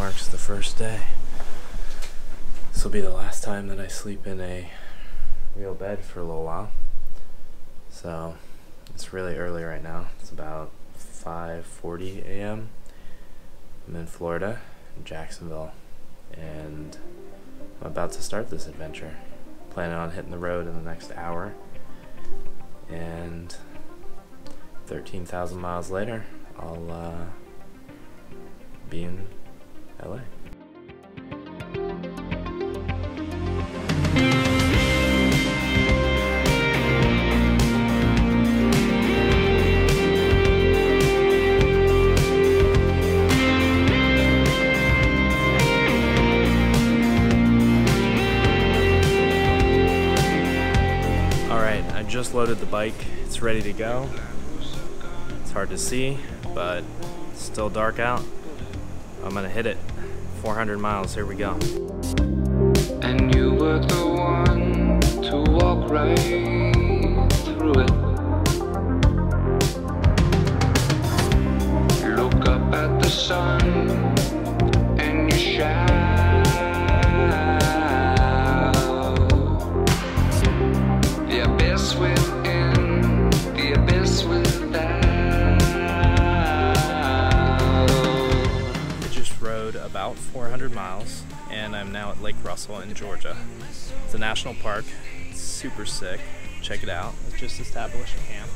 marks the first day. This will be the last time that I sleep in a real bed for a little while. So it's really early right now. It's about 5:40 a.m. I'm in Florida, in Jacksonville, and I'm about to start this adventure. Planning on hitting the road in the next hour. And 13,000 miles later, I'll uh, be in LA. Just loaded the bike. It's ready to go. It's hard to see, but it's still dark out. I'm gonna hit it. 400 miles, here we go. And you were the one to walk right through it. Look up at the sun Russell in Georgia. It's a national park. It's super sick. Check it out. It's just established a camp.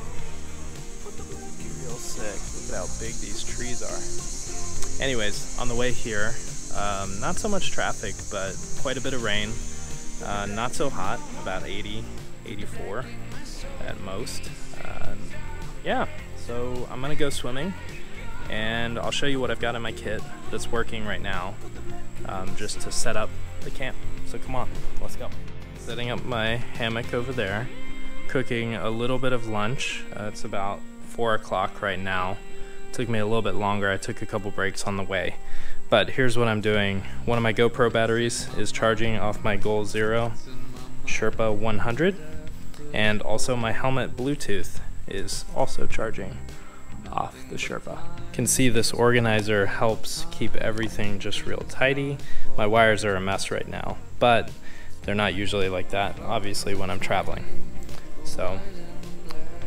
Real sick. Look at how big these trees are. Anyways, on the way here, um, not so much traffic, but quite a bit of rain. Uh, not so hot, about 80, 84 at most. Um, yeah, so I'm gonna go swimming and I'll show you what I've got in my kit that's working right now um, just to set up the camp. So come on, let's go. Setting up my hammock over there, cooking a little bit of lunch. Uh, it's about 4 o'clock right now. Took me a little bit longer, I took a couple breaks on the way. But here's what I'm doing. One of my GoPro batteries is charging off my Goal Zero Sherpa 100 and also my helmet Bluetooth is also charging off the Sherpa. Can see this organizer helps keep everything just real tidy. My wires are a mess right now, but they're not usually like that, obviously, when I'm traveling. So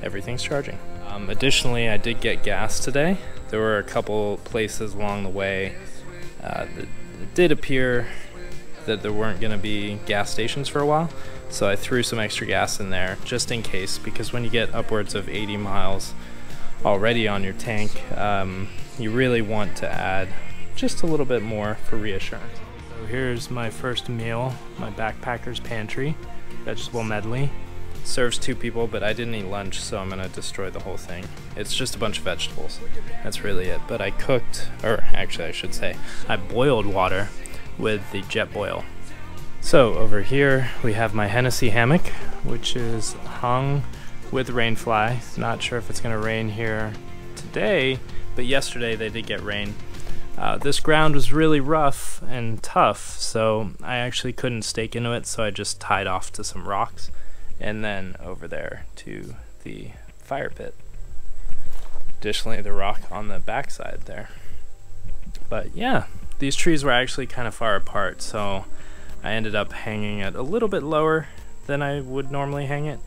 everything's charging. Um, additionally, I did get gas today. There were a couple places along the way uh, that it did appear that there weren't going to be gas stations for a while. So I threw some extra gas in there just in case, because when you get upwards of 80 miles already on your tank, um, you really want to add just a little bit more for reassurance. So here's my first meal, my backpacker's pantry, vegetable medley. Serves two people, but I didn't eat lunch, so I'm gonna destroy the whole thing. It's just a bunch of vegetables. That's really it. But I cooked, or actually I should say, I boiled water with the jet Jetboil. So over here we have my Hennessy hammock, which is hung with rainfly. Not sure if it's gonna rain here today, but yesterday they did get rain. Uh, this ground was really rough and tough, so I actually couldn't stake into it, so I just tied off to some rocks and then over there to the fire pit. Additionally, the rock on the backside there. But yeah, these trees were actually kind of far apart, so I ended up hanging it a little bit lower than I would normally hang it,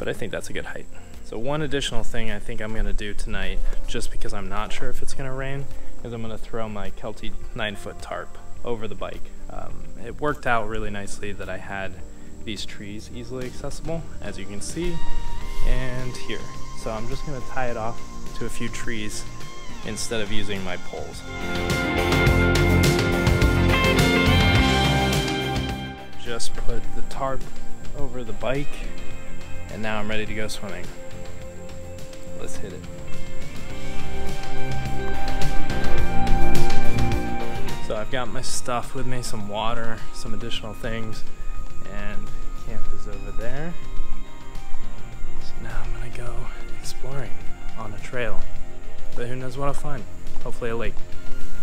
but I think that's a good height. So one additional thing I think I'm gonna do tonight, just because I'm not sure if it's gonna rain, is I'm gonna throw my Kelty nine foot tarp over the bike. Um, it worked out really nicely that I had these trees easily accessible, as you can see, and here. So I'm just gonna tie it off to a few trees instead of using my poles. Just put the tarp over the bike, and now I'm ready to go swimming. Let's hit it. So I've got my stuff with me, some water, some additional things, and camp is over there. So now I'm gonna go exploring on a trail. But who knows what I'll find? Hopefully a lake.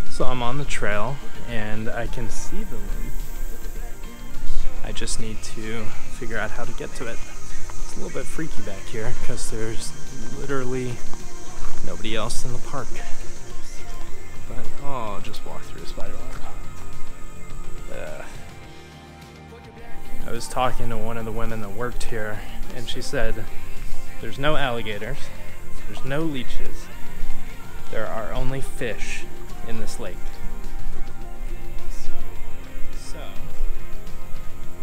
So I'm on the trail and I can see the lake. I just need to figure out how to get to it. A little bit freaky back here because there's literally nobody else in the park. But Oh, just walk through a spider web. Yeah. I was talking to one of the women that worked here, and she said there's no alligators, there's no leeches, there are only fish in this lake. So,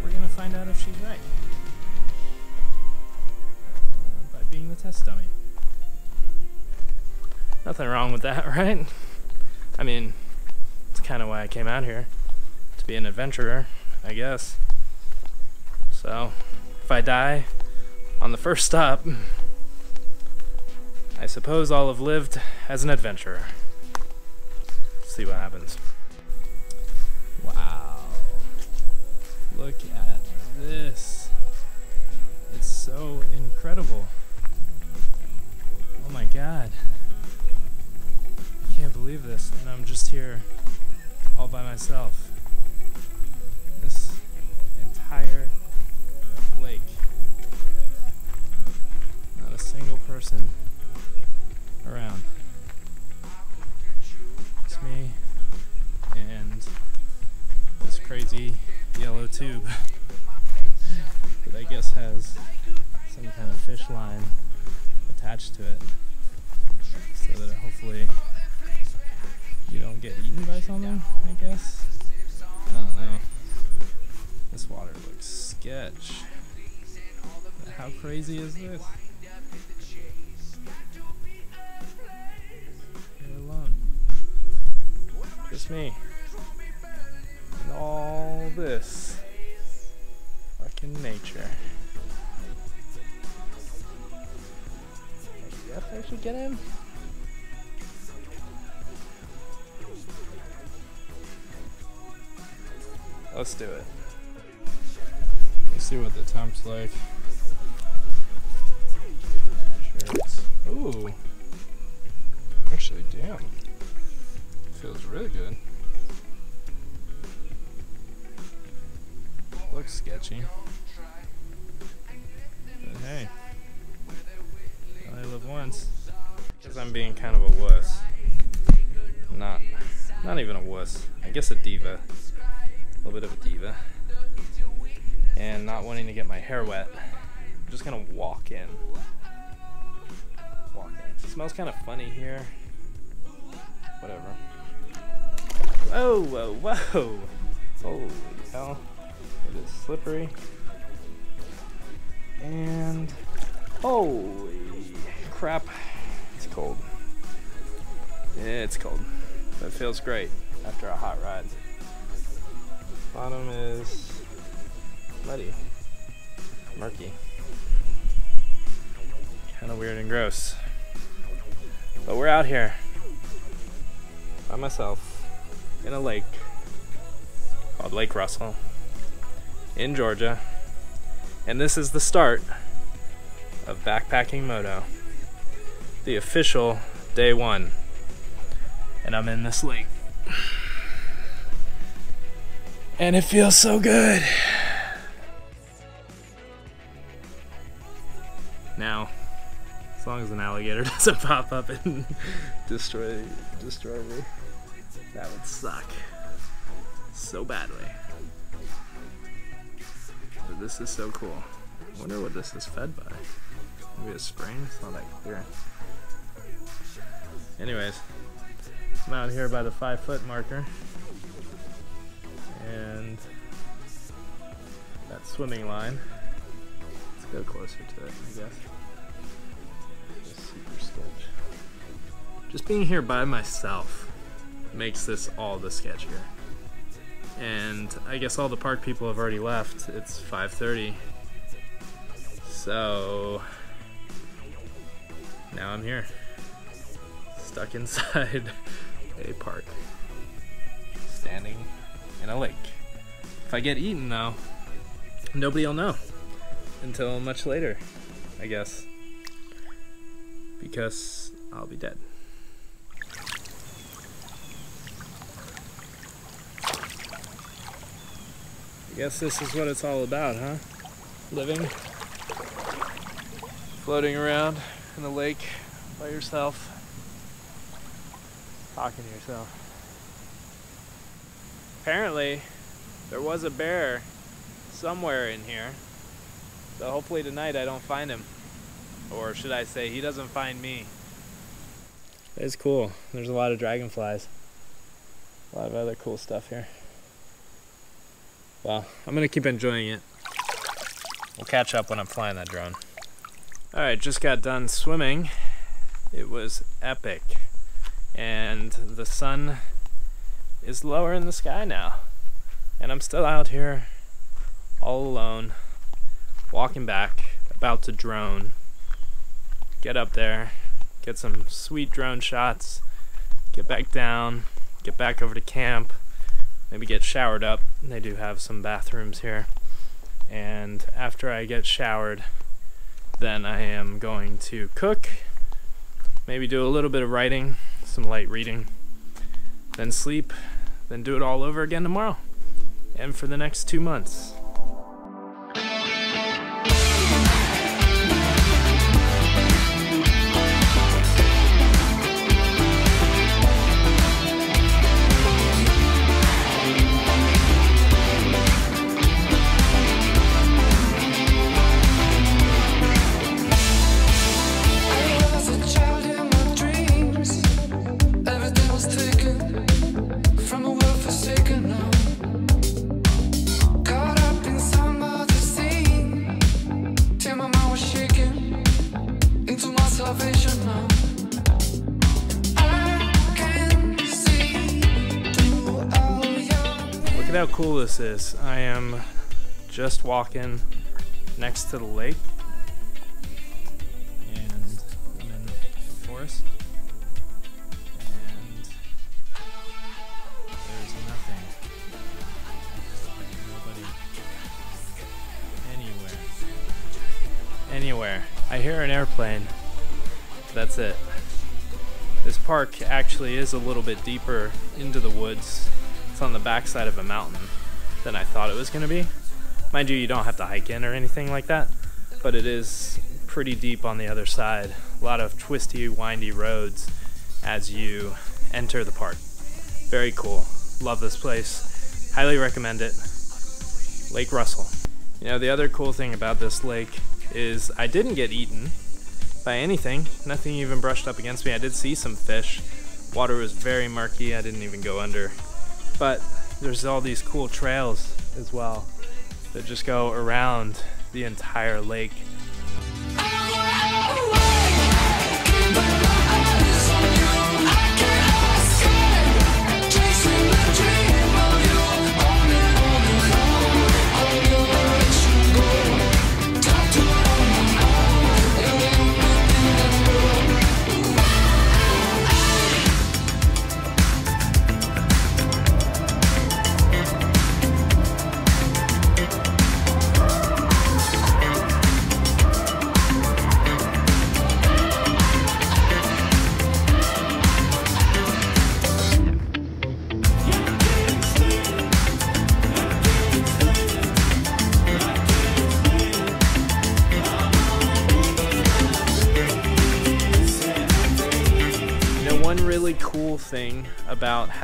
we're gonna find out if she's right. Test dummy. Nothing wrong with that, right? I mean, it's kind of why I came out here to be an adventurer, I guess. So, if I die on the first stop, I suppose I'll have lived as an adventurer. See what happens. Wow. Look at this. It's so incredible. God. I can't believe this, and I'm just here all by myself. This entire lake. Not a single person around. It's me and this crazy yellow tube that I guess has some kind of fish line attached to it so that hopefully you don't get eaten by something, I guess. I don't know. This water looks sketch. How crazy is this? You're alone. Just me. And all this fucking nature. Guess I should get in. Let's do it. Let's see what the temp's like. It's. Ooh. Actually, damn. Feels really good. Looks sketchy. But hey. I only live once. Because I'm being kind of a wuss. Not. Not even a wuss. I guess a diva. A little bit of a diva. And not wanting to get my hair wet. I'm just gonna walk in. Walk in. It smells kind of funny here. Whatever. Whoa, whoa, whoa! Holy hell. It is slippery. And. Holy crap. It's cold. Yeah, it's cold. But it feels great after a hot ride. Bottom is muddy, murky, kind of weird and gross. But we're out here by myself in a lake called Lake Russell in Georgia. And this is the start of Backpacking Moto, the official day one. And I'm in this lake. And it feels so good. Now, as long as an alligator doesn't pop up and destroy destroy me, that would suck so badly. But this is so cool. I wonder what this is fed by. Maybe a spring? It's not that clear. Anyways, I'm out here by the five foot marker. And that swimming line. Let's go closer to it, I guess. Just super sketch. Just being here by myself makes this all the sketchier. And I guess all the park people have already left. It's 5:30. So now I'm here. Stuck inside a park. Standing in a lake. If I get eaten though, nobody will know until much later, I guess. Because I'll be dead. I guess this is what it's all about, huh? Living, floating around in the lake by yourself, talking to yourself. Apparently, there was a bear somewhere in here. So hopefully tonight I don't find him. Or should I say, he doesn't find me. It's cool. There's a lot of dragonflies. A lot of other cool stuff here. Well, I'm gonna keep enjoying it. We'll catch up when I'm flying that drone. Alright, just got done swimming. It was epic. And the sun is lower in the sky now. And I'm still out here all alone, walking back, about to drone. Get up there, get some sweet drone shots, get back down, get back over to camp, maybe get showered up. They do have some bathrooms here. And after I get showered, then I am going to cook, maybe do a little bit of writing, some light reading, then sleep, then do it all over again tomorrow and for the next two months. How cool this is. I am just walking next to the lake. And I'm in the forest. And there's nothing. Nobody anywhere. Anywhere. I hear an airplane. That's it. This park actually is a little bit deeper into the woods. On the backside of a mountain than I thought it was going to be. Mind you, you don't have to hike in or anything like that, but it is pretty deep on the other side. A lot of twisty, windy roads as you enter the park. Very cool. Love this place. Highly recommend it. Lake Russell. You know, the other cool thing about this lake is I didn't get eaten by anything. Nothing even brushed up against me. I did see some fish. Water was very murky. I didn't even go under. But there's all these cool trails as well that just go around the entire lake.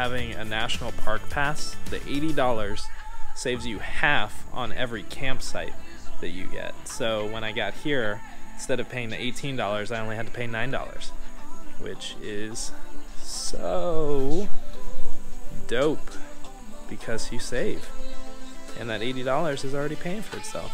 Having a national park pass, the $80 saves you half on every campsite that you get. So when I got here, instead of paying the $18, I only had to pay $9, which is so dope because you save. And that $80 is already paying for itself.